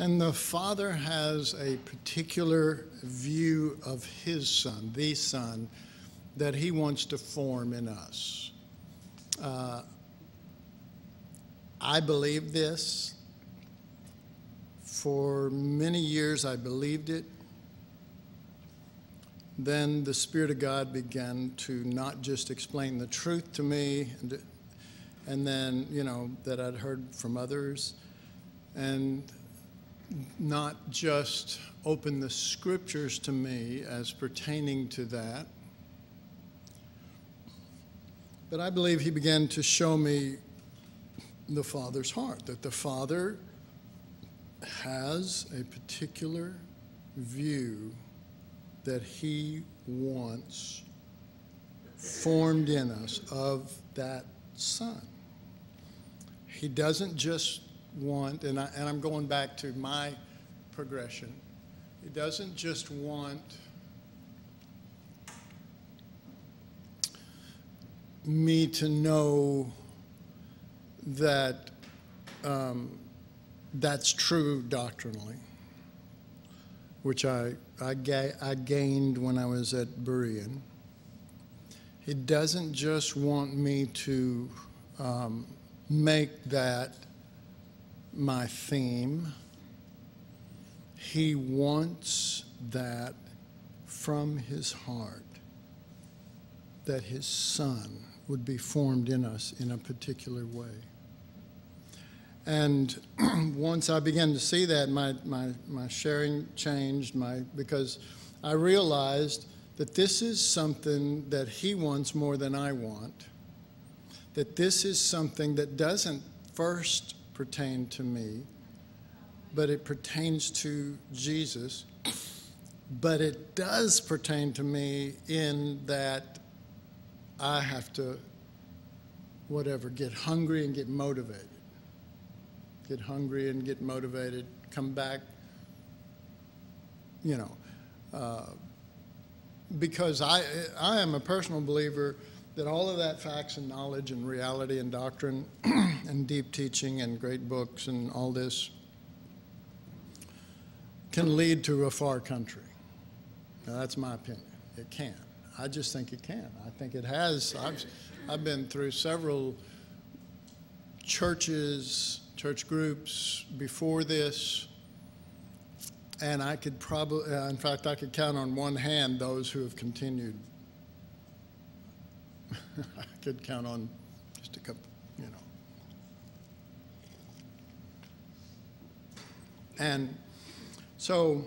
And the Father has a particular view of His Son, the Son, that He wants to form in us. Uh, I believe this. For many years, I believed it. Then the Spirit of God began to not just explain the truth to me, and, and then, you know, that I'd heard from others, and not just open the scriptures to me as pertaining to that, but I believe He began to show me the Father's heart, that the Father has a particular view that He wants formed in us of that Son. He doesn't just want, and, I, and I'm going back to my progression, He doesn't just want me to know that um, that's true doctrinally, which I, I, ga- I gained when I was at Berean. He doesn't just want me to um, make that my theme. He wants that from his heart, that his son would be formed in us in a particular way. And once I began to see that, my, my, my sharing changed my, because I realized that this is something that he wants more than I want, that this is something that doesn't first pertain to me, but it pertains to Jesus. But it does pertain to me in that I have to, whatever, get hungry and get motivated get hungry and get motivated, come back, you know. Uh, because I, I am a personal believer that all of that facts and knowledge and reality and doctrine and deep teaching and great books and all this can lead to a far country. Now, that's my opinion. It can. I just think it can. I think it has. I've, I've been through several churches church groups before this, and I could probably, uh, in fact, I could count on one hand those who have continued. I could count on just a couple, you know. And so,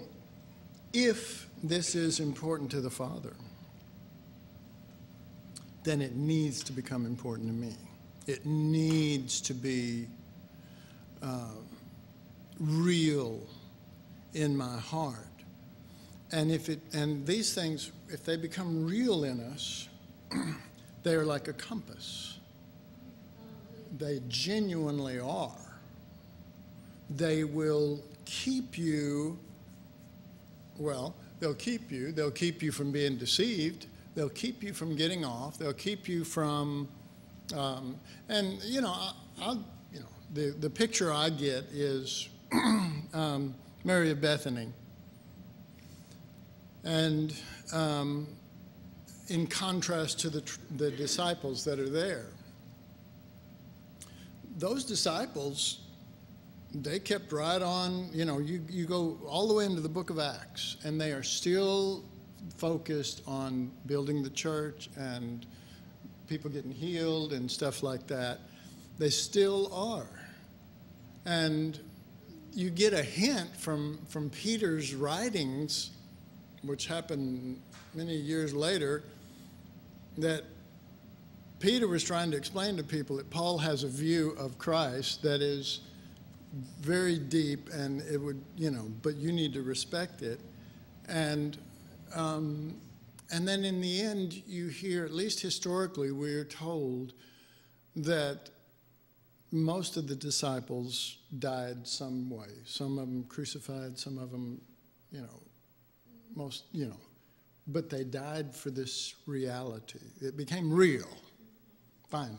if this is important to the Father, then it needs to become important to me. It needs to be uh, real in my heart. And if it and these things, if they become real in us, they are like a compass. They genuinely are. They will keep you, well, they'll keep you. They'll keep you from being deceived. They'll keep you from getting off. They'll keep you from, um, and you know, I, I'll the, the picture I get is um, Mary of Bethany. And um, in contrast to the, the disciples that are there, those disciples, they kept right on, you know, you, you go all the way into the book of Acts, and they are still focused on building the church and people getting healed and stuff like that. They still are. And you get a hint from, from Peter's writings, which happened many years later, that Peter was trying to explain to people that Paul has a view of Christ that is very deep and it would, you know, but you need to respect it. And, um, and then in the end, you hear, at least historically, we're told that most of the disciples died some way. Some of them crucified, some of them, you know, most, you know, but they died for this reality. It became real, finally.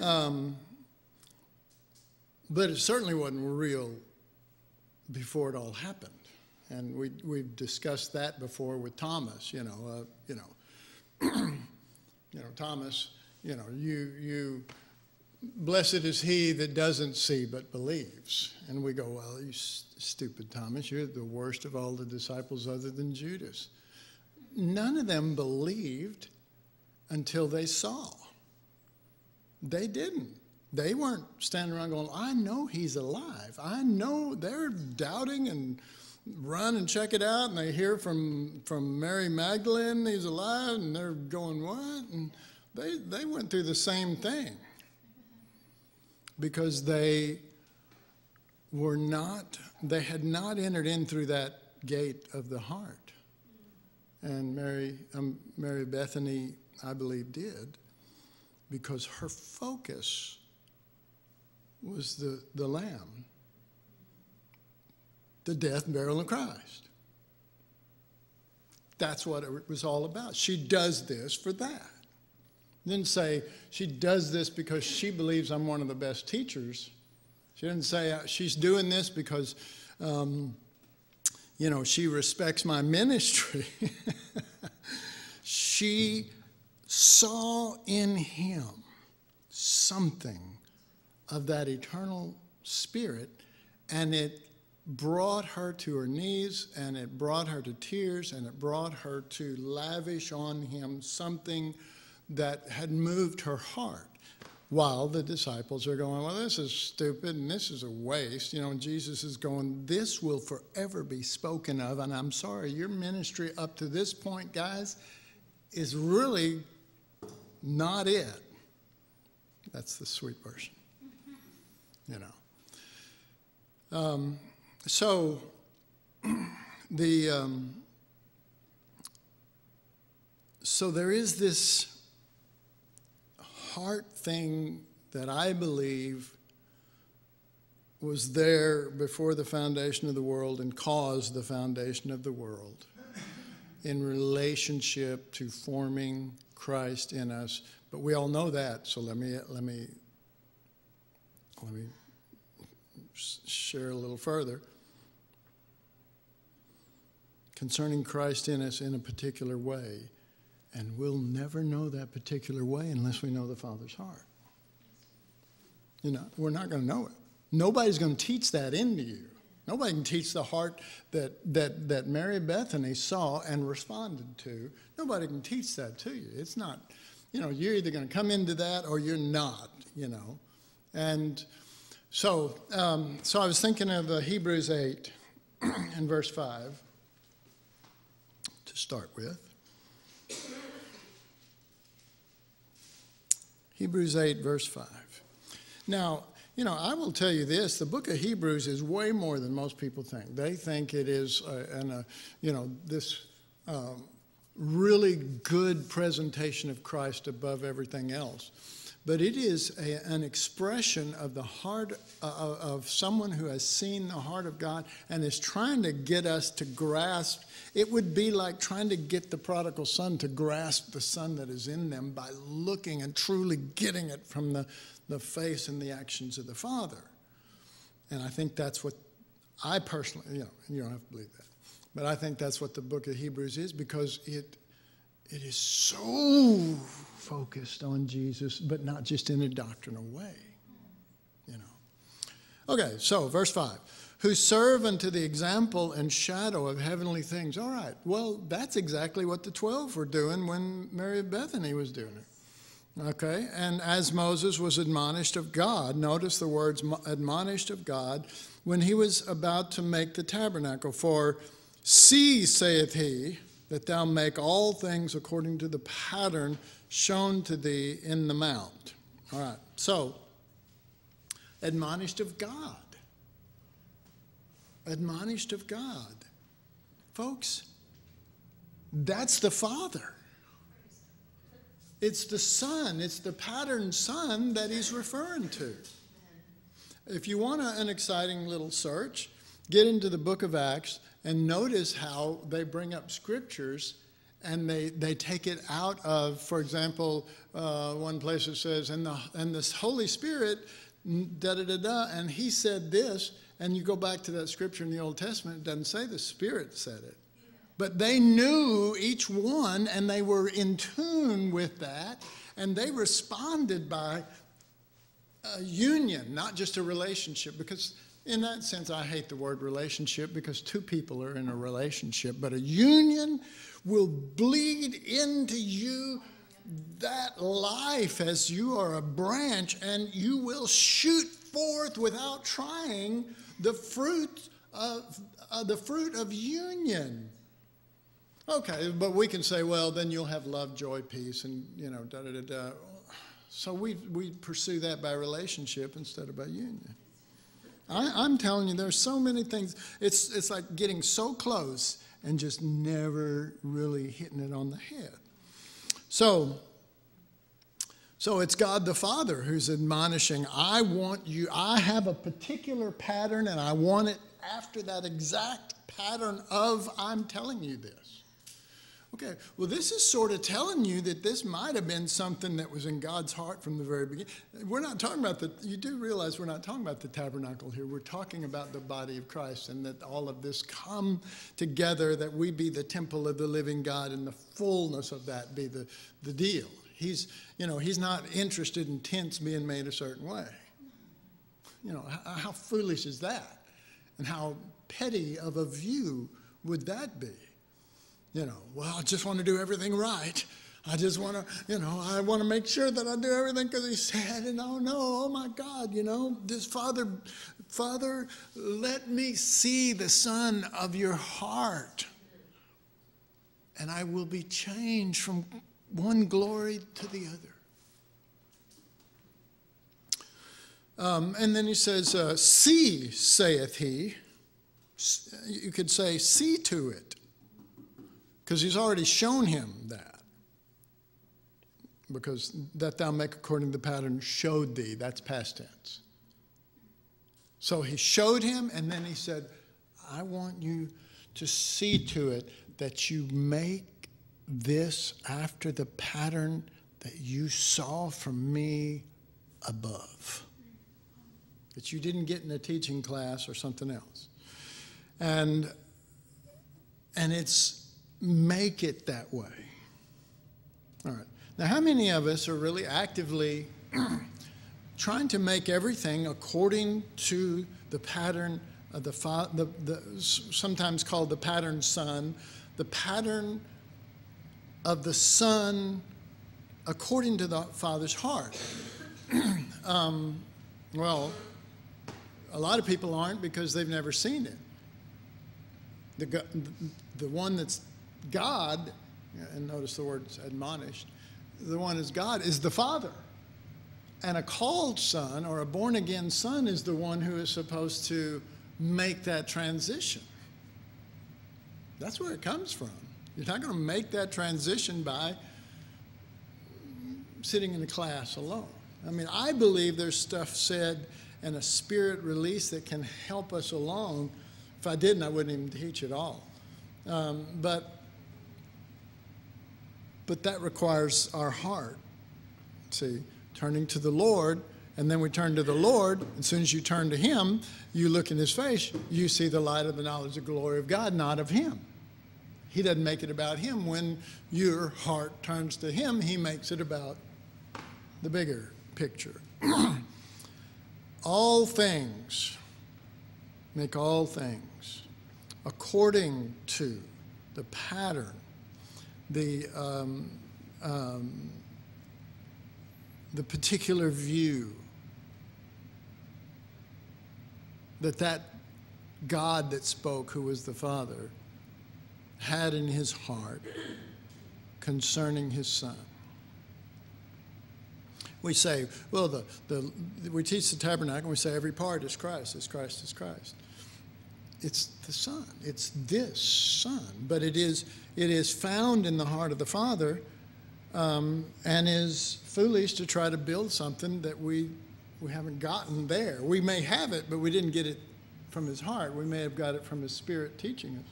Um, but it certainly wasn't real before it all happened. And we, we've discussed that before with Thomas, you know, uh, you know, you know, Thomas, you know, you, you, blessed is he that doesn't see but believes. And we go, well, you stupid Thomas, you're the worst of all the disciples other than Judas. None of them believed until they saw. They didn't. They weren't standing around going, I know he's alive. I know they're doubting and run and check it out. And they hear from, from Mary Magdalene he's alive. And they're going, What? And they, they went through the same thing because they were not, they had not entered in through that gate of the heart. And Mary, um, Mary Bethany, I believe, did because her focus was the, the Lamb, the death, burial, of Christ. That's what it was all about. She does this for that. Didn't say she does this because she believes I'm one of the best teachers. She didn't say uh, she's doing this because, um, you know, she respects my ministry. she saw in him something of that eternal spirit, and it brought her to her knees, and it brought her to tears, and it brought her to lavish on him something that had moved her heart. While the disciples are going, Well, this is stupid and this is a waste. You know, and Jesus is going, This will forever be spoken of. And I'm sorry, your ministry up to this point, guys, is really not it. That's the sweet version. You know. Um, so the um, so there is this heart thing that I believe was there before the foundation of the world and caused the foundation of the world in relationship to forming Christ in us. But we all know that, so let me let me let me share a little further concerning Christ in us in a particular way. And we'll never know that particular way unless we know the Father's heart. You know, we're not going to know it. Nobody's going to teach that into you. Nobody can teach the heart that, that, that Mary Bethany saw and responded to. Nobody can teach that to you. It's not, you know, you're either going to come into that or you're not, you know. And so, um, so I was thinking of uh, Hebrews 8 and verse 5 to start with. Hebrews 8, verse 5. Now, you know, I will tell you this the book of Hebrews is way more than most people think. They think it is, uh, an, uh, you know, this um, really good presentation of Christ above everything else. But it is a, an expression of the heart uh, of someone who has seen the heart of God and is trying to get us to grasp. It would be like trying to get the prodigal son to grasp the son that is in them by looking and truly getting it from the the face and the actions of the Father. And I think that's what I personally, you know, you don't have to believe that, but I think that's what the book of Hebrews is because it it is so focused on Jesus, but not just in a doctrinal way. You know. Okay, so verse 5 who serve unto the example and shadow of heavenly things. All right, well, that's exactly what the 12 were doing when Mary of Bethany was doing it. Okay, and as Moses was admonished of God, notice the words admonished of God when he was about to make the tabernacle. For see, saith he, that thou make all things according to the pattern shown to thee in the mount. All right, so admonished of God. Admonished of God. Folks, that's the Father. It's the Son, it's the pattern Son that he's referring to. If you want an exciting little search, get into the book of Acts and notice how they bring up scriptures and they, they take it out of, for example, uh, one place it says, and the, and this Holy Spirit da da da da. And he said this, and you go back to that scripture in the Old Testament, it doesn't say the Spirit said it. But they knew each one, and they were in tune with that, and they responded by a union, not just a relationship. Because, in that sense, I hate the word relationship because two people are in a relationship, but a union will bleed into you that life as you are a branch, and you will shoot forth without trying the fruit of uh, the fruit of union. Okay, but we can say, well, then you'll have love, joy, peace, and you know, da da da da. So we we pursue that by relationship instead of by union. I, am telling you, there's so many things. It's it's like getting so close and just never really hitting it on the head. So. So it's God the Father who's admonishing, I want you, I have a particular pattern and I want it after that exact pattern of I'm telling you this. Okay, well, this is sort of telling you that this might have been something that was in God's heart from the very beginning. We're not talking about the, you do realize we're not talking about the tabernacle here. We're talking about the body of Christ and that all of this come together, that we be the temple of the living God and the fullness of that be the, the deal. He's, you know, he's not interested in tents being made a certain way. You know, how, how foolish is that? And how petty of a view would that be? You know, well, I just want to do everything right. I just want to, you know, I want to make sure that I do everything because he said, and oh no, oh my God, you know, this Father, Father, let me see the Son of your heart, and I will be changed from one glory to the other. Um, and then he says, uh, See, saith he. You could say, See to it because he's already shown him that. Because that thou make according to the pattern showed thee, that's past tense. So he showed him, and then he said, I want you to see to it that you make this after the pattern that you saw from me above. That you didn't get in a teaching class or something else. And, and it's make it that way. All right. Now, how many of us are really actively trying to make everything according to the pattern of the, the, the sometimes called the pattern son, the pattern of the son according to the father's heart? um, well, a lot of people aren't because they've never seen it. The, the one that's God, and notice the words admonished, the one is God, is the Father. And a called son or a born again son is the one who is supposed to make that transition. That's where it comes from. You're not going to make that transition by sitting in a class alone. I mean, I believe there's stuff said and a spirit release that can help us along. If I didn't, I wouldn't even teach at all. Um, but but that requires our heart. See, turning to the Lord, and then we turn to the Lord. As soon as you turn to Him, you look in His face, you see the light of the knowledge of glory of God, not of Him. He doesn't make it about Him. When your heart turns to Him, He makes it about the bigger picture. all things, make all things according to the pattern the, um, um, the particular view that that God that spoke, who was the Father, had in his heart concerning his Son. We say, well, the, the, we teach the tabernacle, and we say every part is Christ, is Christ, is Christ it's the Son. It's this Son. But it is, it is found in the heart of the Father um, and is foolish to try to build something that we, we haven't gotten there. We may have it, but we didn't get it from His heart. We may have got it from His Spirit teaching us.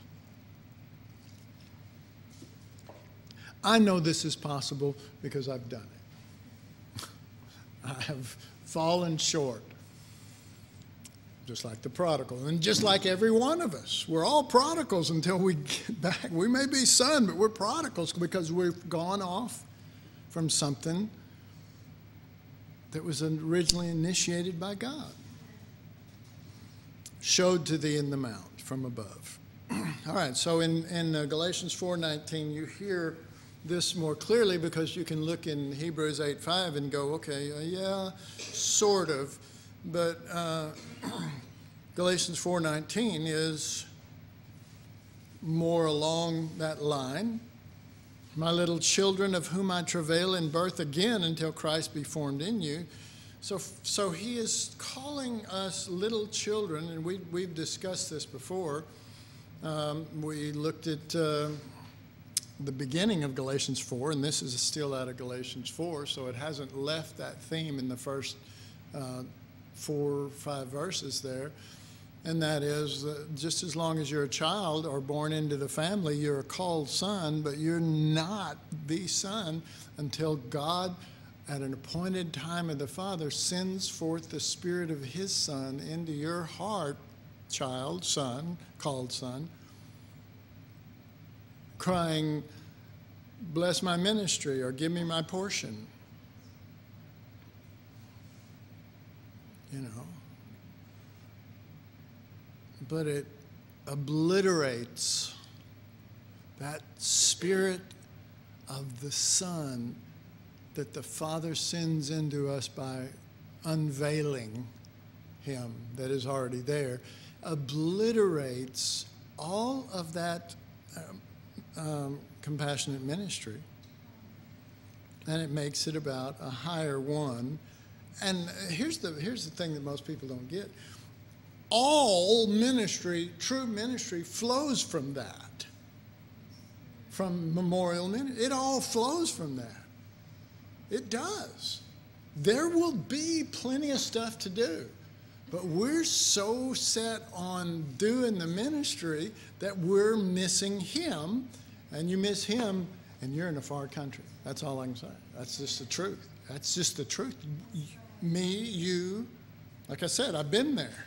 I know this is possible because I've done it. I have fallen short just like the prodigal, and just like every one of us. We're all prodigals until we get back. We may be son, but we're prodigals because we've gone off from something that was originally initiated by God. Showed to thee in the mount from above. all right, so in, in uh, Galatians 4.19, you hear this more clearly because you can look in Hebrews 8.5 and go, okay, uh, yeah, sort of. But uh, Galatians 4:19 is more along that line. My little children, of whom I travail in birth again until Christ be formed in you. So, so he is calling us little children, and we, we've discussed this before. Um, we looked at uh, the beginning of Galatians 4, and this is still out of Galatians 4, so it hasn't left that theme in the first uh, four or five verses there. And that is that just as long as you're a child or born into the family, you're a called son, but you're not the son until God, at an appointed time of the Father, sends forth the Spirit of His Son into your heart, child, son, called son, crying, Bless my ministry or give me my portion. You know but it obliterates that spirit of the Son that the Father sends into us by unveiling Him that is already there, obliterates all of that um, um, compassionate ministry. And it makes it about a higher one. And uh, here's the, here's the thing that most people don't get all ministry, true ministry, flows from that. From memorial ministry. It all flows from that. It does. There will be plenty of stuff to do. But we're so set on doing the ministry that we're missing Him. And you miss Him, and you're in a far country. That's all I can say. That's just the truth. That's just the truth. Me, you, like I said, I've been there.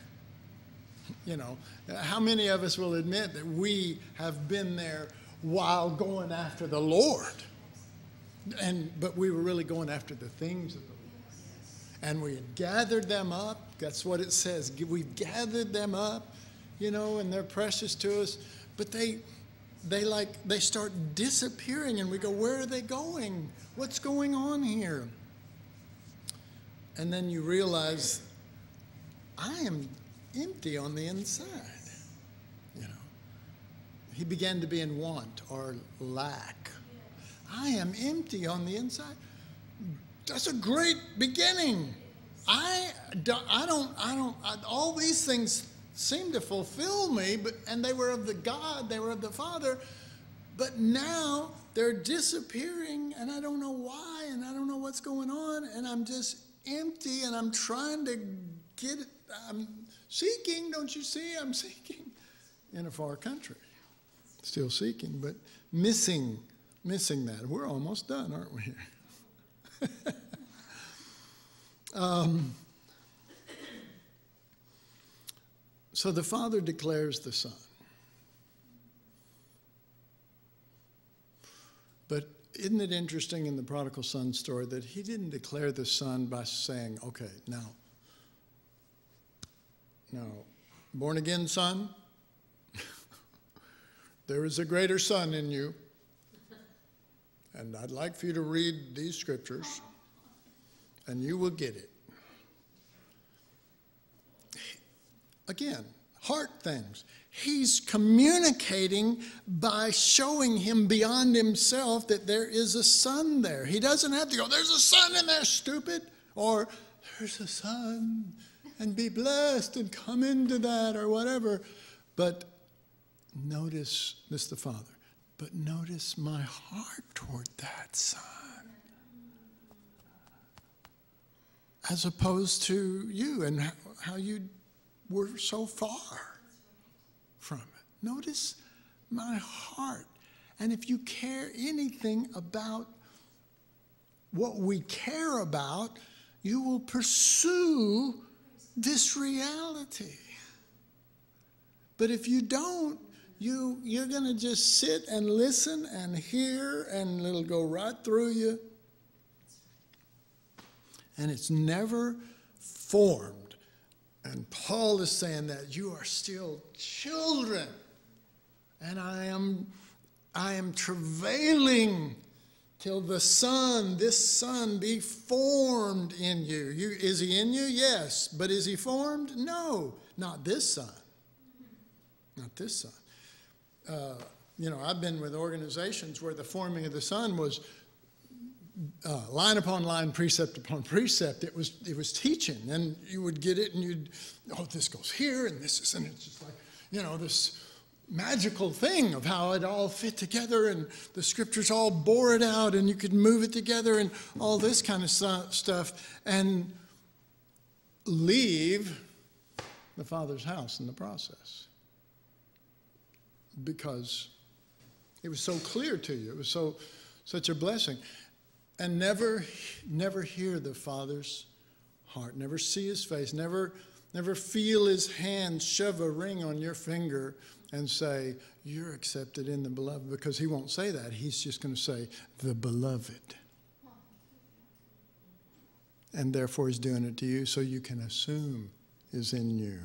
You know, how many of us will admit that we have been there while going after the Lord? And but we were really going after the things of the Lord. And we had gathered them up. That's what it says. We've gathered them up, you know, and they're precious to us. But they they like they start disappearing and we go, where are they going? What's going on here? And then you realize I am empty on the inside. You know, he began to be in want or lack. I am empty on the inside. That's a great beginning. I, I don't, I don't, I, all these things seem to fulfill me, but, and they were of the God, they were of the Father, but now they're disappearing and I don't know why and I don't know what's going on and I'm just empty and I'm trying to get it, I'm Seeking, don't you see? I'm seeking in a far country. Still seeking, but missing, missing that. We're almost done, aren't we? um, so the Father declares the Son. But isn't it interesting in the prodigal son story that he didn't declare the son by saying, okay, now now, born again son, there is a greater son in you. And I'd like for you to read these scriptures, and you will get it. Again, heart things. He's communicating by showing him beyond himself that there is a son there. He doesn't have to go, there's a son in there, stupid, or there's a son and be blessed and come into that or whatever. But notice this, the Father, but notice my heart toward that Son. As opposed to you and how you were so far from. Notice my heart. And if you care anything about what we care about, you will pursue this reality. But if you don't, you, you're going to just sit and listen and hear, and it'll go right through you. And it's never formed. And Paul is saying that you are still children. And I am, I am travailing till the Son, this Son, be formed in you. you. Is he in you? Yes. But is he formed? No, not this Son. Not this Son. Uh, you know, I've been with organizations where the forming of the Son was uh, line upon line, precept upon precept. It was it was teaching, and you would get it, and you'd oh, this goes here, and this is, and it's just like you know this magical thing of how it all fit together and the scriptures all bore it out and you could move it together and all this kind of stuff. And leave the father's house in the process. Because it was so clear to you. It was so such a blessing and never never hear the father's heart never see his face never never feel his hand shove a ring on your finger and say, You're accepted in the beloved, because he won't say that. He's just going to say, The beloved. And therefore, he's doing it to you so you can assume is in you.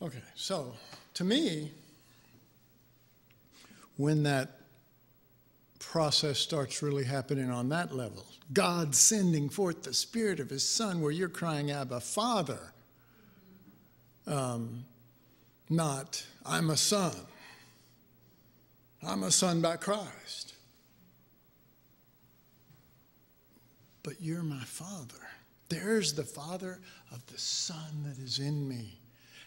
Okay, so to me, when that process starts really happening on that level, God sending forth the Spirit of His Son, where you're crying, Abba, Father um, not, I'm a son. I'm a son by Christ. But you're my father. There's the father of the son that is in me.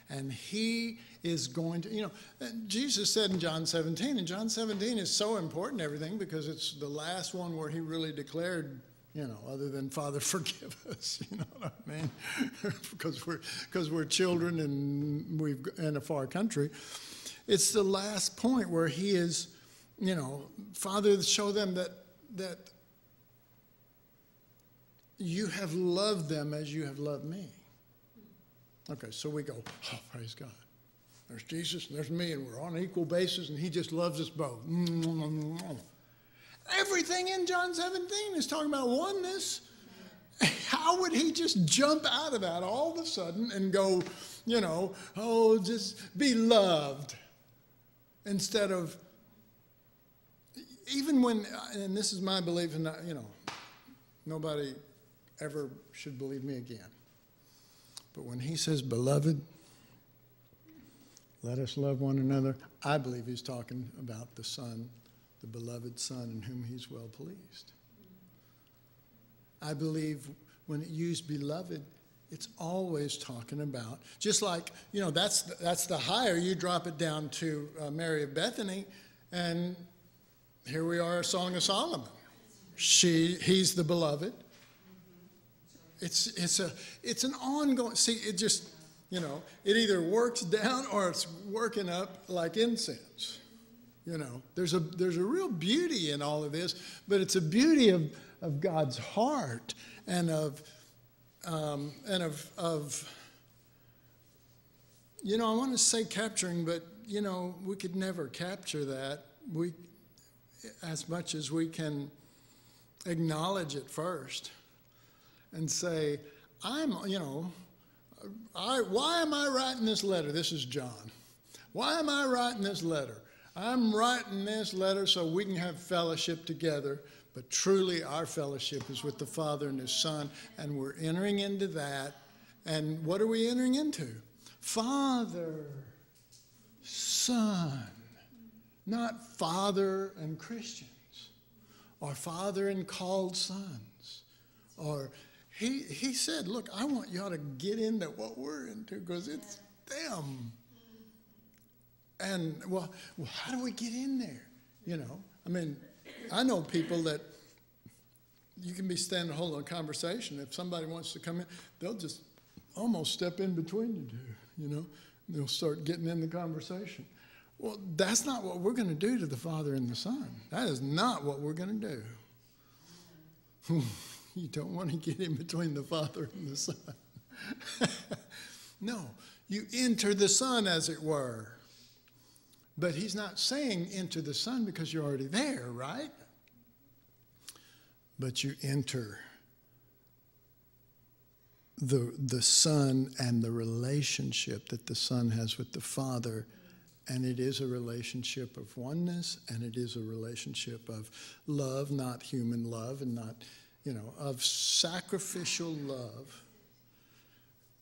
And he is going to, you know, Jesus said in John 17, and John 17 is so important, everything, because it's the last one where he really declared you know, other than Father, forgive us. You know what I mean? because we're because we're children and we've in a far country. It's the last point where he is, you know, Father, show them that that you have loved them as you have loved me. Okay, so we go, oh, praise God. There's Jesus and there's me, and we're on equal basis, and he just loves us both. Everything in John 17 is talking about oneness. How would he just jump out of that all of a sudden and go, you know, oh, just be loved instead of, even when, and this is my belief, and you know, nobody ever should believe me again. But when he says, beloved, let us love one another, I believe he's talking about the Son the beloved Son in whom he's well pleased. I believe when it used beloved, it's always talking about, just like, you know, that's, that's the higher. You drop it down to uh, Mary of Bethany, and here we are, Song of Solomon. She, he's the beloved. It's, it's, a, it's an ongoing, see, it just, you know, it either works down or it's working up like incense. You know, there's a, there's a real beauty in all of this, but it's a beauty of, of God's heart and of, um, and of, of, you know, I want to say capturing, but, you know, we could never capture that. We, as much as we can acknowledge it first and say, I'm, you know, I, why am I writing this letter? This is John. Why am I writing this letter? I'm writing this letter so we can have fellowship together, but truly our fellowship is with the Father and His Son, and we're entering into that. And what are we entering into? Father, Son, not Father and Christians, or Father and called sons, or he, he said, Look, I want y'all to get into what we're into because it's them. And well, well, how do we get in there? You know, I mean, I know people that you can be standing holding a conversation. If somebody wants to come in, they'll just almost step in between you two, you know, they'll start getting in the conversation. Well, that's not what we're going to do to the Father and the Son. That is not what we're going to do. you don't want to get in between the Father and the Son. no, you enter the Son, as it were. But he's not saying enter the Son because you're already there, right? But you enter the, the Son and the relationship that the Son has with the Father. And it is a relationship of oneness, and it is a relationship of love, not human love, and not, you know, of sacrificial love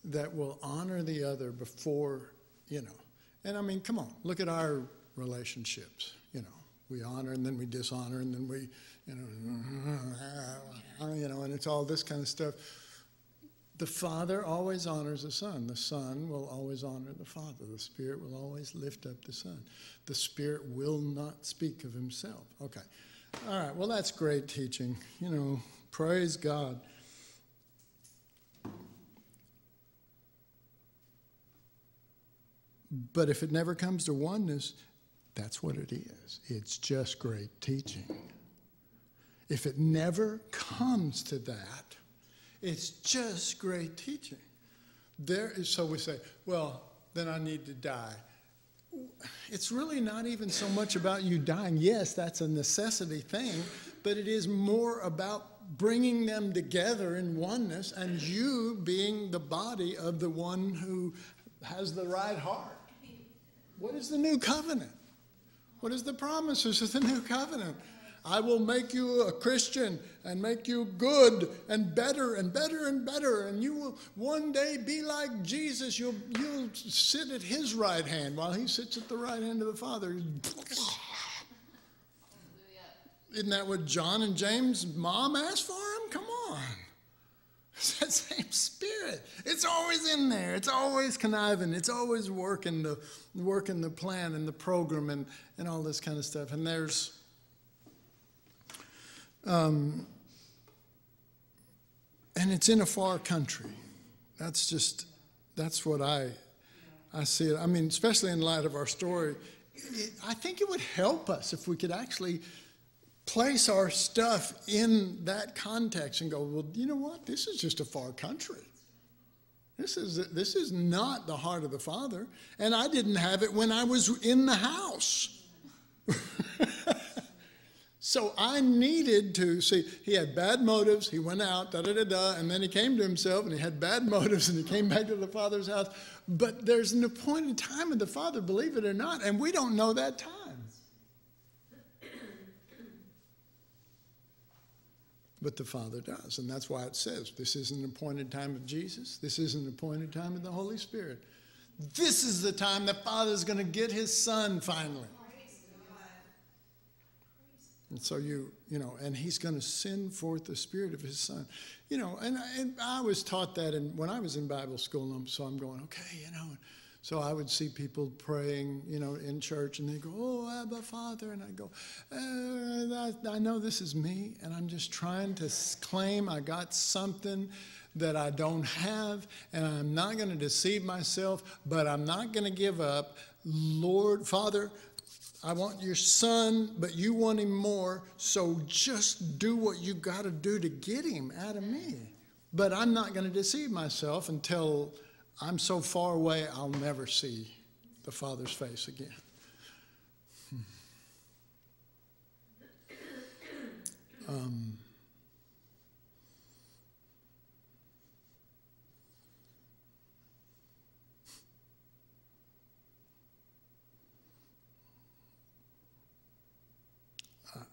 that will honor the other before, you know. And I mean, come on, look at our relationships, you know. We honor and then we dishonor and then we, you know, you know, and it's all this kind of stuff. The Father always honors the Son. The Son will always honor the Father. The Spirit will always lift up the Son. The Spirit will not speak of himself. Okay. All right. Well, that's great teaching. You know, praise God. But if it never comes to oneness, that's what it is. It's just great teaching. If it never comes to that, it's just great teaching. There is, so we say, well, then I need to die. It's really not even so much about you dying. Yes, that's a necessity thing, but it is more about bringing them together in oneness and you being the body of the one who has the right heart. What is the new covenant? What is the promises of the new covenant? I will make you a Christian and make you good and better and better and better. And you will one day be like Jesus. You'll, you'll sit at his right hand while he sits at the right hand of the Father. Isn't that what John and James' mom asked for him? Come on. It's that same spirit. It's always in there. It's always conniving. It's always working the working the plan and the program and, and all this kind of stuff. And there's um, and it's in a far country. That's just that's what I I see it. I mean, especially in light of our story, it, I think it would help us if we could actually place our stuff in that context and go, well, you know what? This is just a far country. This is, this is not the heart of the Father. And I didn't have it when I was in the house. so I needed to see, he had bad motives. He went out, da da da da, and then he came to himself and he had bad motives and he came back to the Father's house. But there's an appointed time of the Father, believe it or not, and we don't know that time. But the Father does. And that's why it says this is an appointed time of Jesus, this is an appointed time of the Holy Spirit. This is the time the Father's going to get his Son finally. And so you, you know, and he's going to send forth the Spirit of his Son. You know, and, and I was taught that in, when I was in Bible school, so I'm going, okay, you know. So I would see people praying, you know, in church, and they go, "Oh, Abba, Father," and I go, uh, "I know this is me, and I'm just trying to claim I got something that I don't have, and I'm not going to deceive myself, but I'm not going to give up, Lord, Father." I want your son, but you want him more, so just do what you got to do to get him out of me. But I'm not going to deceive myself until I'm so far away, I'll never see the Father's face again. Um,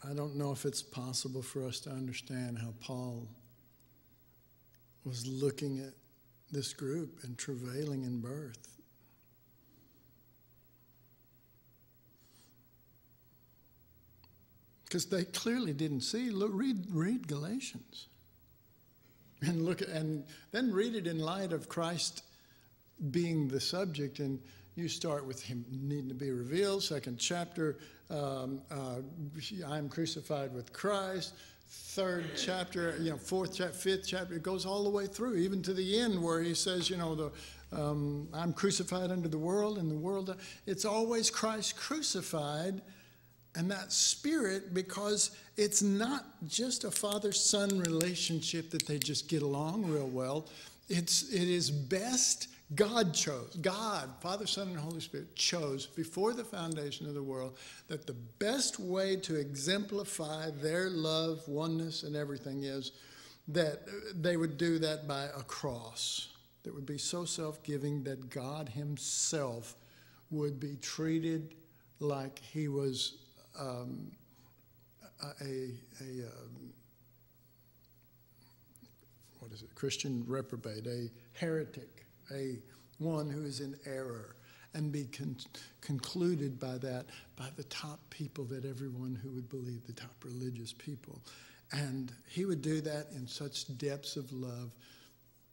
I don't know if it's possible for us to understand how Paul was looking at this group and travailing in birth. Because they clearly didn't see. Look, read, read Galatians. And look and then read it in light of Christ being the subject and you start with him needing to be revealed second chapter um, uh, i'm crucified with christ third chapter, you know, fourth chapter, fifth chapter, it goes all the way through, even to the end where he says, you know, the, um, I'm crucified under the world, and the world, it's always Christ crucified and that spirit because it's not just a father son relationship that they just get along real well. It's, it is best God chose, God, Father, Son, and Holy Spirit chose before the foundation of the world that the best way to exemplify their love, oneness, and everything is that they would do that by a cross that would be so self giving that God Himself would be treated like He was um, a, a um, what is it, Christian reprobate, a heretic a one who is in error and be con- concluded by that by the top people that everyone who would believe, the top religious people. And he would do that in such depths of love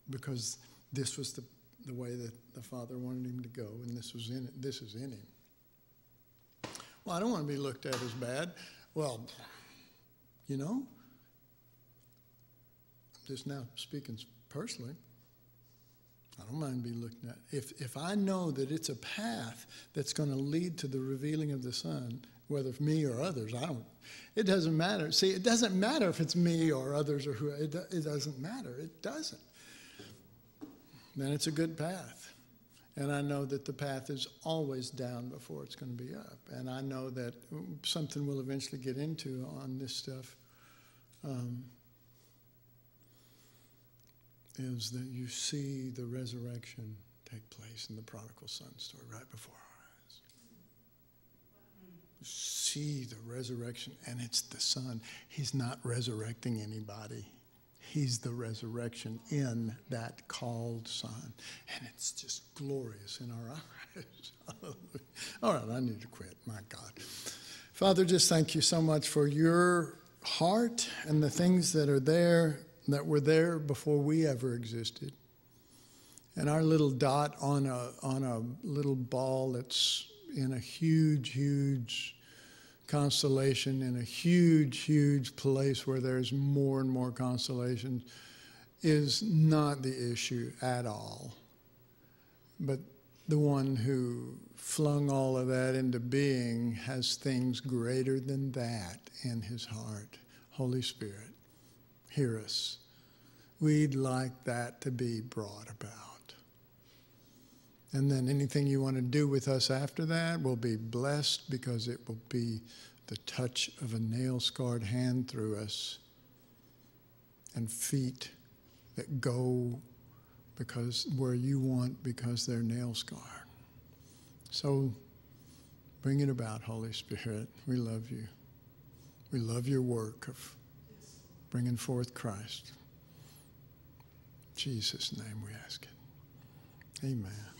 because this was the, the way that the Father wanted him to go, and this was in. This is in him. Well, I don't want to be looked at as bad. Well, you know, I'm just now speaking personally. I don't mind being looked at. If, if I know that it's a path that's going to lead to the revealing of the Son, whether for me or others, I don't, it doesn't matter. See, it doesn't matter if it's me or others or who, it, it doesn't matter. It doesn't. Then it's a good path. And I know that the path is always down before it's going to be up. And I know that something we'll eventually get into on this stuff. Um, is that you see the resurrection take place in the prodigal son story right before our eyes. You see the resurrection, and it's the son. He's not resurrecting anybody. He's the resurrection in that called son. And it's just glorious in our eyes. All right, I need to quit. My God. Father, just thank you so much for your heart and the things that are there that were there before we ever existed. And our little dot on a, on a little ball that's in a huge, huge constellation, in a huge, huge place where there's more and more constellations, is not the issue at all. But the one who flung all of that into being has things greater than that in his heart. Holy Spirit hear us. We'd like that to be brought about. And then anything you want to do with us after that will be blessed because it will be the touch of a nail scarred hand through us and feet that go because where you want because they're nail scarred. So bring it about, Holy Spirit. We love you. We love your work of bringing forth Christ. Jesus' name we ask it. Amen.